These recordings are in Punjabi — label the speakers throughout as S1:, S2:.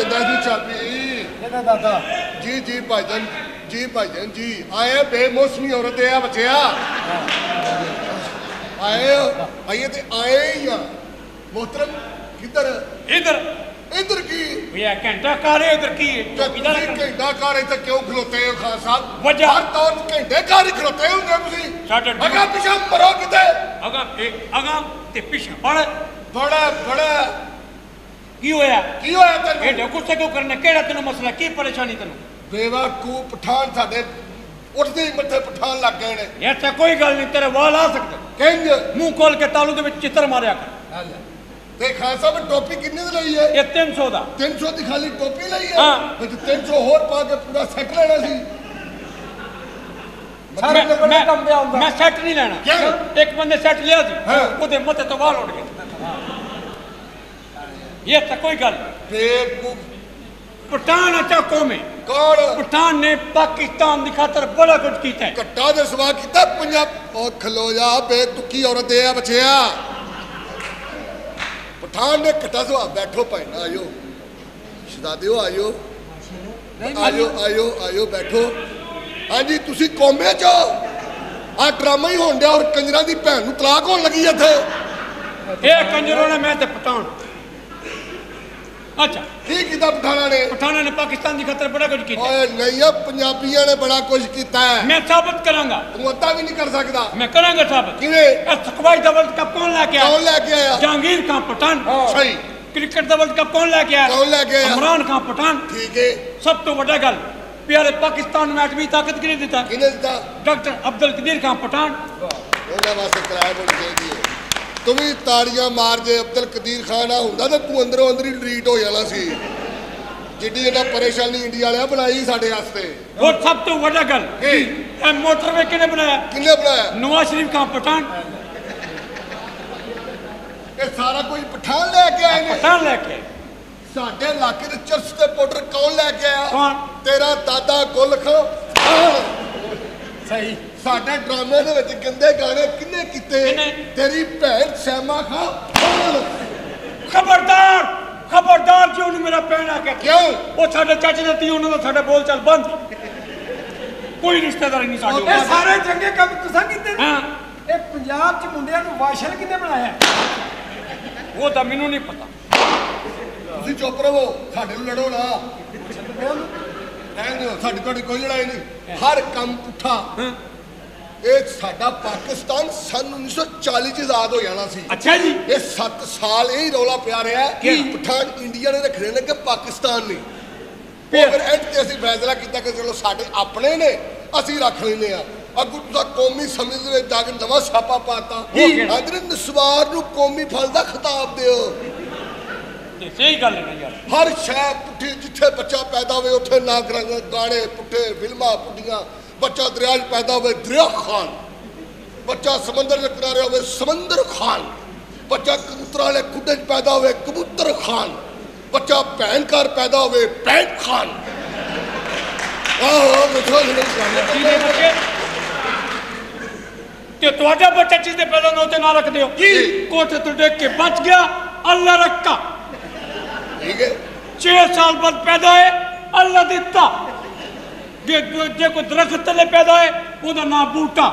S1: ਲੈਂਦਾ ਸੀ ਚਾਬੀ।
S2: ਇਹਦਾ ਦਾਦਾ?
S1: ਜੀ ਜੀ ਭਾਈਜਾਨ ਜੀ ਭਾਈਜਾਨ ਜੀ। ਆਏ ਬੇਮੌਸਮੀ ਔਰਤ ਆ ਬਚਿਆ। ਆਏ ਆਏ ਤੇ ਆਏ ਹੀ ਆ। ਮੋਹਤਰਮ ਕਿੱਧਰ?
S3: ਇਧਰ।
S1: ਇੱਧਰ ਕੀ?
S3: ਵੀ ਇਹ ਘੰਟਾ ਕਾਰੇ ਉਧਰ ਕੀ ਹੈ?
S1: ਤੇ। ਘੰਟਾ। ਘਰ ਇੱਥੇ ਕਿਉਂ ਖਲੋਤੇ ਹੋ ਖਾਨ ਸਾਹਿਬ? ਹਰ ਤੌਰ ਤੇ ਘੰਟੇ ਘਰ ਹੀ ਖਲੋਤੇ ਹੁੰਦੇ ਤੁਸੀਂ।
S3: ਸਾਡੇ
S1: ਅਗਾ ਪਿਛਾ ਮਰੋ ਕਿਤੇ।
S3: ਅਗਾ ਅਗਾ ਤੇ ਪਿੱਛੇ।
S1: ਬੜਾ ਬੜਾ।
S3: ਕੀ ਹੋਇਆ?
S1: ਕੀ ਹੋਇਆ
S3: ਇਹ
S1: ਤੈਨੂੰ
S3: ਜੋ ਗੁੱਸੇ ਕਿਉਂ ਕਰਨਾ? ਕਿਹੜਾ ਤੈਨੂੰ ਮਸਲਾ? ਕੀ ਪਰੇਸ਼ਾਨੀ ਤੈਨੂੰ?
S1: ਬੇਵਾਕੂ ਪਠਾਨ ਸਾਡੇ ਉੱਠਦੇ ਹੀ ਮੱਥੇ ਪਠਾਨ ਲੱਗ ਗਏ ਨੇ।
S3: ਇਹ ਤਾਂ ਕੋਈ ਗੱਲ ਨਹੀਂ ਤੇਰੇ ਵਾਲ ਆ ਸਕਦੇ।
S1: ਕਿੰਜ?
S3: ਮੂੰਹ ਖੋਲ ਕੇ ਤਾਲੂ ਦੇ ਵਿੱਚ ਚਿੱਤਰ ਮਾਰਿਆ ਕਰ।
S1: ਤੇ ਖਾਨ ਸਾਹਿਬ ਟੋਪੀ ਕਿੰਨੇ ਦੀ ਲਈ ਹੈ?
S3: ਇਹ 300 ਦਾ।
S1: 300 ਦੀ ਖਾਲੀ ਟੋਪੀ ਲਈ ਹੈ?
S3: ਹਾਂ।
S1: ਵਿੱਚ 300 ਹੋਰ ਪਾ ਕੇ ਪੂਰਾ ਸੈੱਟ ਲੈਣਾ ਸੀ?
S2: ਸਾਰੇ
S3: ਮੈਂ- ਸੈੱਟ ਨਹੀਂ ਲੈਣਾ? ਇੱਕ ਬੰਦੇ ਸੈੱਟ ਲਿਆ ਸੀ। ਉਹਦੇ ਮੱਥੇ ਤੋਂ ਵਾਲ ਉੱਡ ਗਏ। ਇਹ ਤਾਂ ਕੋਈ ਗੱਲ ਨਹੀਂ।
S1: ਬੇਵਕੂਫ
S3: ਪਠਾਨ ਅੱਛਾ ਕੌਮ ਹੈ
S1: ਕੌਣ
S3: ਪਠਾਨ ਨੇ ਪਾਕਿਸਤਾਨ ਦੀ ਖਾਤਰ ਬੜਾ ਕੁਝ ਕੀਤਾ ਹੈ
S1: ਕੱਟਾ ਦੇ ਸਵਾ ਕੀਤਾ ਪੰਜਾਬ ਉਹ ਖਲੋ ਜਾ ਬੇਤੁਕੀ ਔਰਤ ਆ ਬਚਿਆ ਪਠਾਨ ਨੇ ਕੱਟਾ ਸਵਾ ਬੈਠੋ ਭੈਣਾ ਆਇਓ ਸ਼ਹਜ਼ਾਦਿਓ ਆਇਓ ਆਇਓ ਆਇਓ ਆਇਓ ਬੈਠੋ ਹਾਂਜੀ ਤੁਸੀਂ ਕੌਮੇ ਚ ਆ ਡਰਾਮਾ ਹੀ ਹੋਣ ਡਿਆ ਔਰ ਕੰਜਰਾਂ ਦੀ ਭੈਣ ਨੂੰ ਤਲਾਕ ਹੋਣ ਲੱਗੀ ਇੱਥੇ
S3: ਇਹ ਕੰਜਰੋਂ ਨੇ ਮੈਂ ਤੇ ਪਠਾਨ ਅੱਛਾ।
S1: ਕੀ ਕੀਤਾ ਪਠਾਣਾ ਨੇ?
S3: ਪਠਾਨਾਂ ਨੇ ਪਾਕਿਸਤਾਨ ਦੀ ਖਾਤਰ ਬੜਾ ਕੁਝ ਕੀਤਾ।
S1: ਓਏ ਨਹੀਂ ਆ ਪੰਜਾਬੀਆਂ ਨੇ ਬੜਾ ਕੁਝ ਕੀਤਾ ਹੈ।
S3: ਮੈਂ ਸਾਬਤ ਕਰਾਂਗਾ।
S1: ਤੂੰ ਅੱਧਾ ਵੀ ਨਹੀਂ ਕਰ ਸਕਦਾ।
S3: ਮੈਂ ਕਰਾਂਗਾ ਸਾਬਤ।
S1: ਕਿਵੇਂ?
S3: ਇਹ ਸਕਵਾਈ ਦਾ ਵਰਲਡ ਕੱਪ ਕੌਣ ਲੈ ਕੇ
S1: ਕੌਣ
S3: ਆਇਆ
S1: ਲੈ ਕੇ ਆਇਆ?
S3: ਜਹਾਂਗੀਰ ਖਾਨ ਪਠਾਨ।
S1: ਸਹੀ।
S3: ਕ੍ਰਿਕਟ ਦਾ ਵਰਲਡ ਕੱਪ ਕੌਣ ਲੈ ਕੇ ਆਇਆ?
S1: ਕੌਣ ਲੈ ਕੇ ਆਇਆ?
S3: ਇਮਰਾਨ ਖਾਨ ਪਠਾਨ।
S1: ਠੀਕ ਹੈ।
S3: ਸਭ ਤੋਂ ਵੱਡਾ ਗੱਲ ਪਿਆਰੇ ਪਾਕਿਸਤਾਨ ਨੂੰ ਐਟਮੀ ਤਾਕਤ ਕਿਹਨੇ ਦਿੱਤਾ?
S1: ਕਿਹਨੇ ਦਿੱਤਾ?
S3: ਡਾਕਟਰ ਅਬਦੁਲ ਕਦੀਰ ਖਾਨ ਪਠਾਨ।
S1: ਉਹਨਾਂ ਵਾਸਤੇ ਕਿਰਾਇਆ ਬਣ ਹੈ ਤੂੰ ਵੀ ਤਾੜੀਆਂ ਮਾਰ ਜੇ ਅਬਦੁਲ ਕਦੀਰ ਖਾਨ ਆ ਹੁੰਦਾ ਤੇ ਤੂੰ ਅੰਦਰੋਂ ਅੰਦਰ ਹੀ ਡਿਲੀਟ ਹੋ ਜਾਣਾ ਸੀ। ਜਿੱਡੀ ਇਹਨਾਂ ਪਰੇਸ਼ਾਨੀ ਇੰਡੀਆ ਵਾਲਿਆਂ ਬਣਾਈ ਸਾਡੇ ਵਾਸਤੇ।
S3: ਹੋਰ ਸਭ ਤੋਂ ਵੱਡਾ ਗੱਲ
S1: ਕੀ?
S3: ਇਹ ਮੋਟਰਵੇ ਕਿਹਨੇ ਬਣਾਇਆ?
S1: ਕਿੰਨੇ ਬਣਾਇਆ?
S3: ਨਵਾਜ਼ ਸ਼ਰੀਫ ਖਾਨ ਪਠਾਨ।
S1: ਇਹ ਸਾਰਾ ਕੋਈ ਪਠਾਨ ਲੈ ਕੇ ਆਏ ਨੇ।
S3: ਪਠਾਨ ਲੈ ਕੇ।
S1: ਸਾਡੇ ਇਲਾਕੇ ਦੇ ਚਰਚ ਦੇ ਪਾਊਡਰ ਕੌਣ ਲੈ ਕੇ ਆਇਆ? ਤੇਰਾ ਦਾਦਾ ਗੁੱਲ
S2: ਸਹੀ।
S1: ਸਾਡੇ ਡਰਾਮੇ ਦੇ ਵਿੱਚ ਗੰਦੇ ਗਾਣੇ ਕਿੰਨੇ ਕੀਤੇ? ਤੇਰੀ ਭੈਣ ਸੈਮਾ ਖਾਨ।
S3: ਖਬਰਦਾਰ ਖਬਰਦਾਰ ਜੀ ਉਹਨੂੰ ਮੇਰਾ ਪੈਣਾ ਕੇ
S1: ਕਿਉਂ?
S3: ਉਹ ਸਾਡੇ ਚਾਚੇ ਦਾ ਤੀ ਉਹਨਾਂ ਦਾ ਸਾਡਾ ਬੋਲ ਚਾਲ ਬੰਦ। ਕੋਈ ਰਿਸ਼ਤੇਦਾਰੀ ਨਹੀਂ ਸਾਡੇ
S2: ਇਹ ਸਾਰੇ ਚੰਗੇ ਕੰਮ ਤੁਸੀਂ ਕੀਤੇ।
S3: ਹਾਂ।
S2: ਇਹ ਪੰਜਾਬ 'ਚ ਮੁੰਡਿਆਂ ਨੂੰ ਵਾਸ਼ਲ ਕਿਹਨੇ ਬਣਾਇਆ?
S3: ਉਹ ਤਾਂ ਮੈਨੂੰ ਨਹੀਂ ਪਤਾ।
S1: ਤੁਸੀਂ ਚੁੱਪ ਰਹੋ ਸਾਡੇ ਨੂੰ ਲੜੋ ਨਾ। ਰਹਿਣ ਦਿਓ ਸਾਡੀ ਤੁਹਾਡੀ ਕੋਈ ਲੜਾਈ ਨਹੀਂ। ਹਰ ਕੰਮ ਪੁੱਠਾ। ਇਹ ਸਾਡਾ ਪਾਕਿਸਤਾਨ ਸਨ 1940 ਚ ਆਜ਼ਾਦ ਹੋ ਜਾਣਾ ਸੀ।
S3: ਅੱਛਾ ਜੀ।
S1: ਇਹ 7 ਸਾਲ ਇਹ ਹੀ ਰੌਲਾ ਪਿਆ ਰਿਹਾ ਕਿ? ਪਠਾਨ ਇੰਡੀਆ ਨੇ ਰੱਖਣੇ ਨੇ ਕਿ ਪਾਕਿਸਤਾਨ ਨੇ।
S3: ਫਿਰ?
S1: ਐਂਡ ਤੇ ਅਸੀਂ ਫੈਸਲਾ ਕੀਤਾ ਕਿ ਚਲੋ ਸਾਡੇ ਆਪਣੇ ਨੇ ਅਸੀਂ ਰੱਖ ਲੈਨੇ ਆ ਅੱਗੂ ਦਾ ਕੌਮੀ ਸਮਝ ਦੇ ਵਿੱਚ ਜਾ ਕੇ ਨਵਾਂ ਛਾਪਾ ਪਾਤਾ? ਅੰਦਰ ਨਸਵਾਰ ਨੂੰ ਕੌਮੀ ਫਲ ਦਾ ਖਿਤਾਬ ਦਿਓ।
S3: ਤੇ ਸਹੀ ਗੱਲ ਹੈ ਨਾ ਯਾਰ।
S1: ਹਰ ਸ਼ੈ ਪੁੱਠੀ ਜਿੱਥੇ ਬੱਚਾ ਪੈਦਾ ਹੋਵੇ ਉੱਥੇ ਨਾਗ ਰੰਗ ਗਾਣੇ ਪੁੱਠੇ ਫਿਲਮਾਂ ਪੁੱਠੀਆਂ ਬੱਚਾ ਦਰਿਆ 'ਚ ਪੈਦਾ ਹੋਵੇ ਦਰਿਆ ਖਾਨ ਬੱਚਾ ਸਮੁੰਦਰ ਦੇ ਕਿਨਾਰੇ ਹੋਵੇ ਸਮੁੰਦਰ ਖਾਨ ਬੱਚਾ ਕਬੂਤਰਾਂ ਵਾਲੇ ਖੁੱਡੇ 'ਚ ਪੈਦਾ ਹੋਵੇ ਕਬੂਤਰ ਖਾਨ ਬੱਚਾ ਭੈਣ ਘਰ ਪੈਦਾ ਹੋਵੇ ਭੈਣ ਖਾਨ ਆਹੋ ਮਿੱਠਾ ਨਹੀਂ
S3: ਕੀ ਦੇ ਬੱਚੇ ਤੇ ਤੁਹਾਡਾ ਬੱਚਾ ਚੀਜ਼ ਦੇ ਪਹਿਲਾਂ ਨੋਤੇ ਨਾ ਰੱਖਦੇ ਹੋ
S1: ਕੀ?
S3: ਕੋਠੇ ਤੋਂ ਡੇਕ ਕੇ ਬਚ ਗਿਆ ਜੇ ਜੇ ਕੋਈ ਦਰਖਤ ਥੱਲੇ ਪੈਦਾ ਹੋਏ ਉਹਦਾ ਨਾਮ ਬੂਟਾ।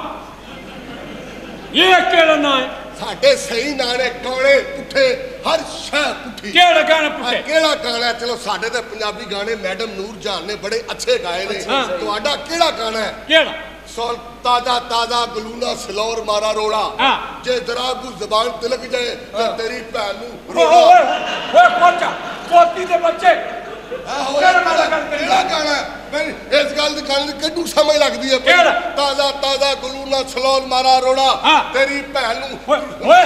S3: ਇਹ ਕਿਹੜਾ ਨਾਂ ਹੈ?
S1: ਸਾਡੇ ਸਹੀ ਨਾਂ ਨੇ ਗਾਣੇ ਪੁੱਠੇ ਹਰ ਸ਼ੈ ਪੁੱਠੀ।
S3: ਕਿਹੜਾ ਗਾਣਾ ਪੁੱਛੇ
S1: ਕਿਹੜਾ ਗਾਣਾ ਹੈ? ਚਲੋ ਸਾਡੇ ਤੇ ਪੰਜਾਬੀ ਗਾਣੇ ਮੈਡਮ ਨੂਰ ਜਾਨ ਨੇ ਬੜੇ ਅੱਛੇ ਗਾਏ ਨੇ।
S3: ਹਾਂ।
S1: ਤੁਹਾਡਾ ਕਿਹੜਾ ਗਾਣਾ ਹੈ?
S3: ਕਿਹੜਾ?
S1: ਸੋਲ ਤਾਜ਼ਾ ਤਾਜ਼ਾ ਗਲੂਨਾ ਸਲੌਰ ਮਾਰਾ ਰੋੜਾ
S3: ਹਾਂ।
S1: ਜੇ ਜ਼ਰਾ ਕੋ ਜ਼ਬਾਨ ਤਿਲਕ ਜਾਏ ਤਾਂ ਤੇਰੀ ਭੈਣ ਨੂੰ
S3: ਓਏ ਓਏ ਕੋਚਾ ਪੋਤੀ ਦੇ ਬੱਚੇ
S1: ਆਹੋ,
S3: ਕਿਹੜਾ ਗਾਣਾ? ਗੱਲ?
S1: ਮੈਨੂੰ ਇਸ ਗੱਲ ਦੀ ਗੱਲ ਕਿੰਨੂੰ ਸਮਝ ਲੱਗਦੀ ਹੈ?
S3: ਕਿਹੜਾ?
S1: ਤਾਜ਼ਾ ਤਾਜ਼ਾ ਗਲੂਨਾ ਸਲੌਰ ਮਾਰਾ ਰੋੜਾ। ਤੇਰੀ ਭੈਣ ਨੂੰ
S3: ਓਏ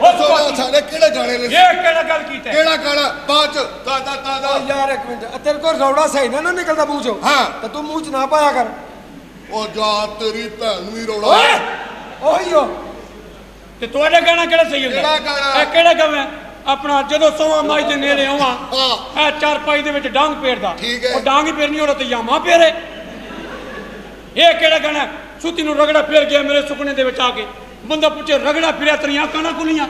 S3: ਉਹ
S1: ਸਾਡੇ ਕਿਹੜੇ ਗਾਣੇ ਨੇ?
S3: ਇਹ ਕਿਹੜਾ ਗੱਲ ਕੀਤਾ?
S1: ਕਿਹੜਾ ਗਾਣਾ? ਬਾਅਦ ਚ ਤਾਜ਼ਾ ਤਾਜ਼ਾ।
S2: ਯਾਰ ਇੱਕ ਮਿੰਟ। ਤੇਰੇ ਕੋਲ ਰੌੜਾ ਸਹੀ ਨਾ ਨਾ ਨਿਕਲਦਾ ਮੂੰਹ ਚੋਂ।
S1: ਹਾਂ।
S2: ਤਾਂ ਤੂੰ ਮੂੰਹ 'ਚ ਨਾ ਪਾਇਆ ਕਰ।
S1: ਉਹ ਜਾ ਤੇਰੀ ਭੈਣ ਨੂੰ ਹੀ ਰੋੜਾ
S3: ਓਏ!
S2: ਉਹੀ ਓ
S3: ਤੇ ਤੁਹਾਡਾ ਗਾਣਾ ਕਿਹੜਾ ਸਹੀ ਹੁੰਦਾ?
S1: ਕਿਹੜਾ ਗਾਣਾ?
S3: ਇਹ ਕਿਹੜਾ ਗਾਣਾ? ਆਪਣਾ ਜਦੋਂ ਸੋਵਾ ਮਾਈ ਦੇ ਨੇੜੇ ਆਵਾਂ
S1: ਹਾਂ।
S3: ਇਹ ਚਾਰ ਪਾਈ ਦੇ ਵਿੱਚ ਡਾਂਗ ਪੇਰਦਾ। ਉਹ ਡਾਂਗ ਹੀ ਪੇਰਨੀ ਹੋਰ ਤੇ ਯਾਮਾ ਪੇਰੇ ਇਹ ਕਿਹੜਾ ਗਾਣਾ? ਸੁੱਤੀ ਨੂੰ ਰਗੜਾ ਫੇਰ ਗਿਆ ਮੇਰੇ ਸੁਪਨੇ ਦੇ ਵਿੱਚ ਆ ਕੇ ਬੰਦਾ ਪੁੱਛੇ ਰਗੜਾ ਫਿਰਿਆ ਤੇਰੀਆਂ ਕਾਣਾ ਕੁਲੀਆਂ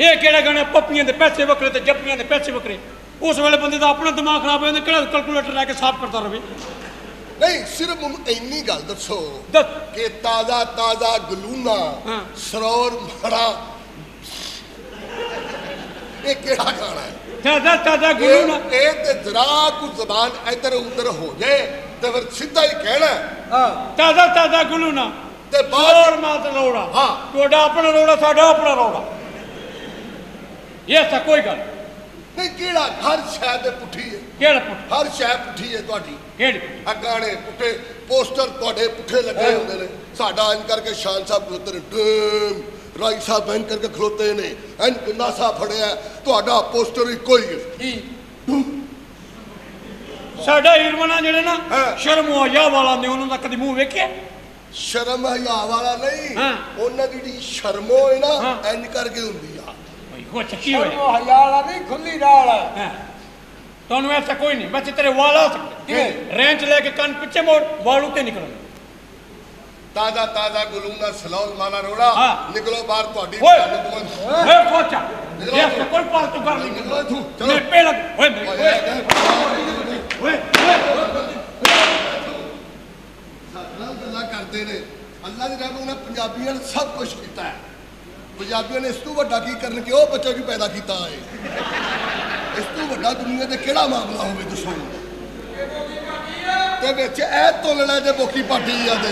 S3: ਇਹ ਕਿਹੜਾ ਗਾਣਾ? ਪੱਪੀਆਂ ਦੇ ਪੈਸੇ ਵੱਖਰੇ ਤੇ ਜੱਪੀਆਂ ਦੇ ਪੈਸੇ ਵੱਖਰੇ ਉਸ ਵੇਲੇ ਬੰਦੇ ਦਾ ਆਪਣਾ ਦਿਮਾਗ ਖਰਾਬ ਹੋ ਜਾਂਦਾ ਕਿਹੜਾ ਕੈਲਕੂਲੇਟਰ ਲੈ ਕੇ ਸਾਫ਼ ਕਰਦਾ ਰਵੇ
S1: ਨਹੀਂ ਸਿਰਫ ਮੈਨੂੰ ਇੰਨੀ ਗੱਲ ਦੱਸੋ ਕਿ ਤਾਜ਼ਾ ਤਾਜ਼ਾ ਗਲੂਨਾ। ਸਰੋਰ ਮੜਾ ਇਹ ਕਿਹੜਾ ਗਾਣਾ ਹੈ?
S3: ਤਾਜ਼ਾ ਤਾਜ਼ਾ ਗੁਰੂ ਨਾ
S1: ਇਹ ਤੇ ਜ਼ਰਾ ਕੁ ਜ਼ਬਾਨ ਇੱਧਰ ਉੱਧਰ ਹੋ ਜਾਏ ਤੇ ਫਿਰ ਸਿੱਧਾ ਹੀ ਕਹਿਣਾ ਹੈ।
S3: ਤਾਜ਼ਾ ਤਾਜ਼ਾ ਗੁਰੂ ਨਾ।
S1: ਤੇ ਬਾਅਦ
S3: ਹੋਰ ਮਾਤ ਲੋੜਾ
S1: ਹਾਂ।
S3: ਤੁਹਾਡਾ ਆਪਣਾ ਲੋੜਾ ਸਾਡਾ ਆਪਣਾ ਲੋੜਾ ਇਹ ਤਾਂ ਕੋਈ ਗੱਲ
S1: ਨਹੀਂ ਕਿਹੜਾ ਹਰ ਸ਼ੈ ਦੇ ਪੁੱਠੀ ਹੈ?
S3: ਕਿਹੜਾ ਪੁੱਤ
S1: ਹਰ ਸ਼ੈ ਪੁੱਠੀ ਹੈ ਤੁਹਾਡੀ।
S3: ਕਿਹੜੀ
S1: ਆ ਗਾਣੇ ਪੁੱਠੇ ਪੋਸਟਰ ਤੁਹਾਡੇ ਪੁੱਠੇ ਲੱਗੇ ਹੁੰਦੇ ਨੇ। ਸਾਡਾ ਇੰਜ ਕਰਕੇ ਸ਼ਾਨ ਸਾਹਿਬ ਨੇ ਡੇਮ। ਰਾਈ ਸਾਹਿਬ ਇੰਜ ਕਰਕੇ ਖਲੋਤੇ ਨੇ। ਇੰਜ ਕਿੰਨਾ ਸਾ ਫੜਿਆ। ਤੁਹਾਡਾ ਪੋਸਟਰ ਇੱਕੋ ਹੀ ਹੈ
S3: ਸਾਡਾ ਹੀਰਮਨਾ ਜਿਹੜੇ ਨਾ। ਸ਼ਰਮ ਹੋਇਆ ਵਾਲਾ ਨੇ ਉਹਨਾਂ ਦਾ ਕਦੀ ਮੂੰਹ ਵੇਖਿਆ?
S1: ਸ਼ਰਮ ਹਿਆ ਵਾਲਾ ਨਹੀਂ। ਉਹਨਾਂ ਦੀ ਜਿਹੜੀ ਸ਼ਰਮੋ ਹੈ ਨਾ। ਇੰਜ ਕਰਕੇ ਹੁੰਦੀ ਆ।
S3: ਓਏ ਹੋ ਚੱਕੀ ਹੋਇਆ
S2: ਸ਼ਰਮੋ ਹਯਾਲਾ ਨਹੀਂ ਖੁੱਲੀ ਹਾਂ।
S3: ਤੁਹਾਨੂੰ ਐਸਾ ਕੋਈ ਨਹੀਂ। ਬੱਚੇ ਤੇਰੇ ਵਾਲ? ਰੈਂਚ ਲੈ ਕੇ ਕੰਨ ਪਿੱਛੇ ਮੋੜ ਵਾਲ ਉੱਤੇ ਨਿਕਲਣ
S1: ਤਾਜ਼ਾ ਤਾਜ਼ਾ ਗੁਲੂਨਾ ਸਲੌਲ ਮਾਲਾ ਰੋੜਾ। ਨਿਕਲੋ ਬਾਹਰ ਤੁਹਾਡੀ
S3: ਓਏ।
S1: ਤੋਂ
S3: ਓਏ ਕੋਚਾ ਇਹ ਤਾਂ ਕੋਈ ਪਾਲਤੂ ਕਰ ਨਹੀਂ।
S1: ਨਿਕਲੋ ਚਲੋ।
S3: ਮੇਰੇ ਪੇ ਲੱਗ ਓਏ ਮੇਰੇ ਓਏ
S1: ਨਾਲ ਗੱਲਾਂ ਕਰਦੇ ਨੇ। ਅੱਲਾ ਦੀ ਰਹਿਮਤ ਨਾਲ ਪੰਜਾਬੀਆਂ ਨੇ ਸਭ ਕੁਝ ਕੀਤਾ ਹੈ। ਪੰਜਾਬੀਆਂ ਨੇ ਇਸ ਤੋਂ ਵੱਡਾ ਕੀ ਕਰਨ ਕਿ ਉਹ ਬੱਚਾ ਕੀ ਪੈਦਾ ਕੀਤਾ ਹੈ। ਇਸ ਤੋਂ ਵੱਡਾ ਦੁਨੀਆ ਤੇ ਕਿਹੜਾ ਮਾਮਲਾ ਹੋਵੇ ਦੱਸੋ। ਤੇ ਵਿੱਚ ਇਹ ਤੋਲਣਾ ਜੇ ਬੋਕੀ ਪਾਟੀ ਜਾਂਦੇ